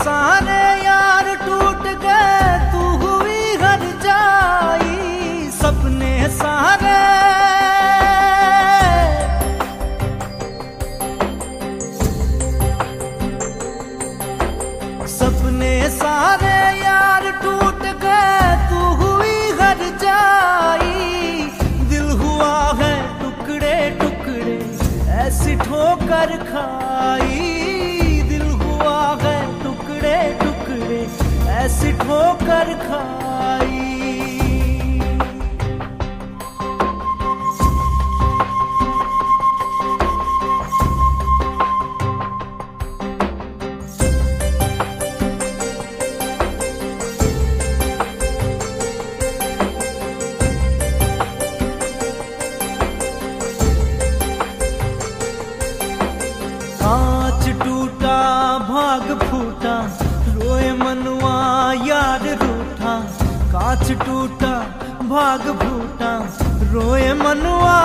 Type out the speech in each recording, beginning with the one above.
सारे यार टूट गए, तू हुई हर जाई, सपने सारे। सपने सारे यार टूट गए, तू हुई हर जाई। दिल हुआ है टुकड़े टुकड़े ऐसी ठोकर खाई। टूटा भाग फूटा रोए मनुआ कांच टूटा, भाग फूटा, रोए मनुआ,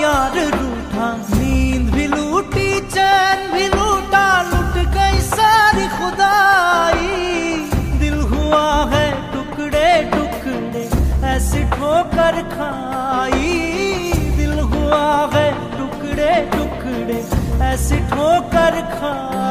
यार रूठा। नींद भी लूटी, चैन भी लूटा, लुट गई सारी खुदाई। दिल हुआ है टुकड़े टुकड़े, ऐसी ठोकर खाई। दिल हुआ है टुकड़े टुकड़े, ऐसी ठोकर खाई।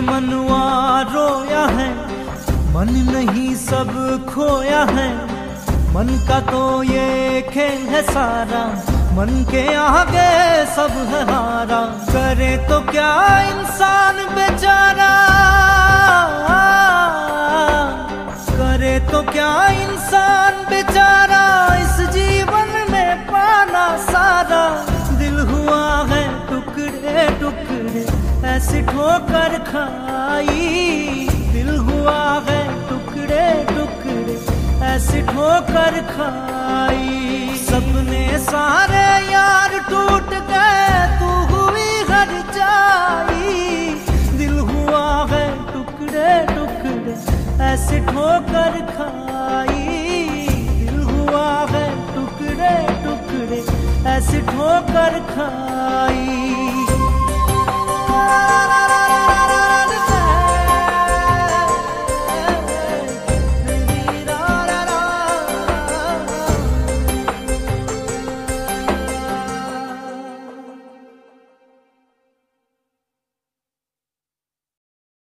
मनुआ रोया है। मन नहीं सब खोया है। मन का तो ये खेल है सारा। मन के आगे सब है हारा। करे तो क्या इंसान बेचारा? करे तो क्या इंसान बेचारा? ऐसी ठोकर खाई। दिल हुआ है टुकड़े टुकड़े, ऐसी ठोकर खाई। सपने सारे यार टूट गए, तू हुई हर जाई। दिल हुआ है टुकड़े टुकड़े, ऐसी ठोकर खाई। दिल हुआ है टुकड़े टुकड़े, ऐसी ठोकर खाई।